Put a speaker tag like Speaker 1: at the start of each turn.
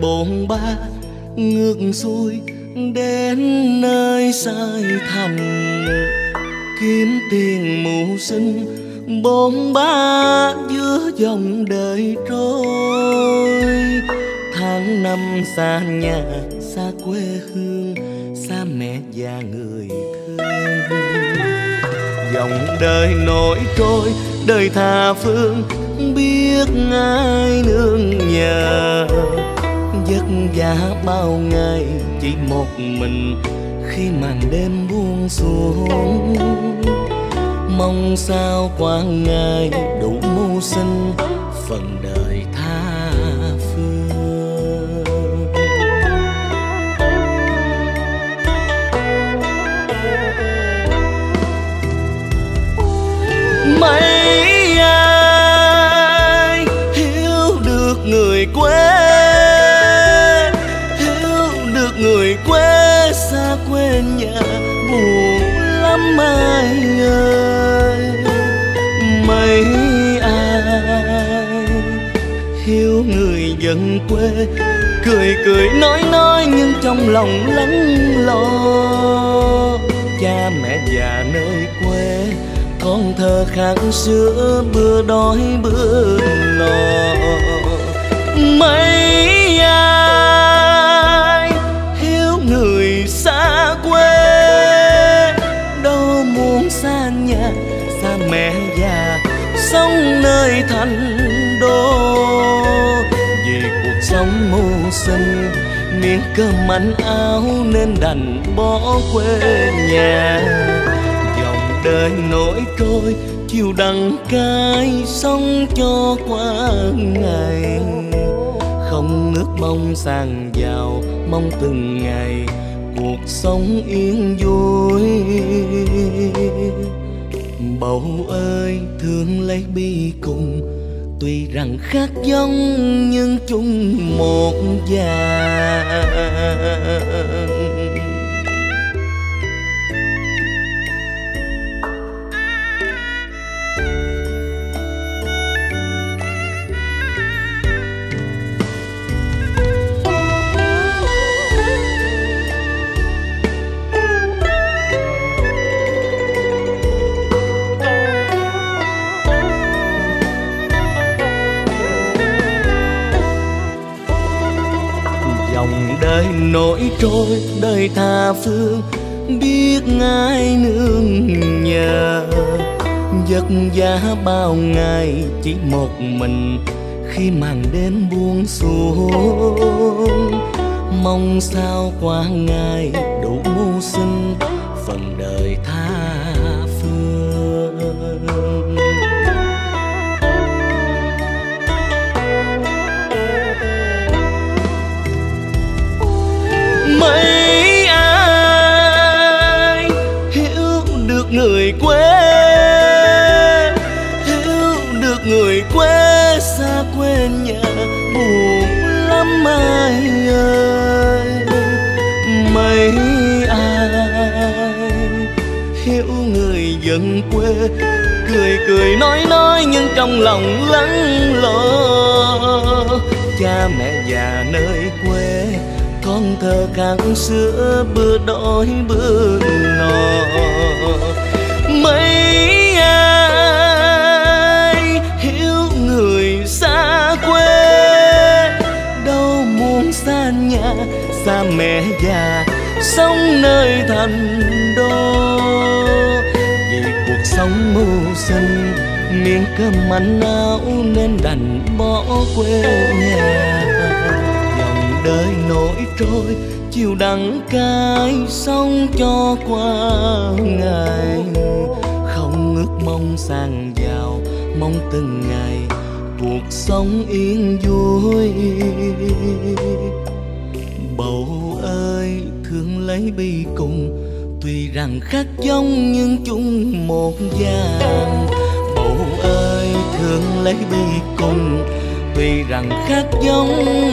Speaker 1: bồn ba, ngược xuôi đến nơi sai thành kiếm tiền mưu sinh, bồn ba giữa dòng đời trôi. Tháng năm xa nhà, xa quê hương, xa mẹ già người thương. Dòng đời nổi trôi, đời tha phương, biết ai nương nhờ vất vả bao ngày, chỉ một mình khi màn đêm buông xuống. Mong sao qua ngày đủ mưu sinh, phần đời người quê xa quê nhà buồn lắm ai ơi mấy ai hiểu người dân quê, cười cười nói nói nhưng trong lòng lắng lo. Cha mẹ già nơi quê, con thơ khát sữa bữa đói bữa no mấy ai sống xanh miếng cơm manh áo nên đành bỏ quê nhà. Dòng đời nổi trôi, chiều đằng cay, sống cho qua ngày. Không ước mong sang giàu, mong từng ngày. Cuộc sống yên vui. Bầu ơi, thương lấy bi cùng tuy rằng khác giống nhưng chung một dạng nỗi trôi đời tha phương, biết ai nương nhờ. Vất vả bao ngày chỉ một mình, khi màn đêm buông xuống, mong sao qua ngày đủ mưu người quê. Hiểu được người quê xa quê nhà, buồn lắm ai ơi. Mấy ai hiểu người dân quê, cười cười nói nói nhưng trong lòng lắng lo. Cha mẹ già nơi quê, con thơ càng xưa bữa đói bữa no mấy ai hiểu người xa quê đâu muốn xa nhà, xa mẹ già, sống nơi thành đô vì cuộc sống mưu sinh, miếng cơm manh áo nên đành bỏ quê nhà. Dòng đời nổi trôi chiều đắng cay sống cho qua ngày. Không ước mong sang giàu, mong từng ngày cuộc sống yên vui. Bầu ơi, thương lấy bi cùng, tuy rằng khác giống nhưng chung một dạng bầu ơi, thương lấy bi cùng, tuy rằng khác giống nhưng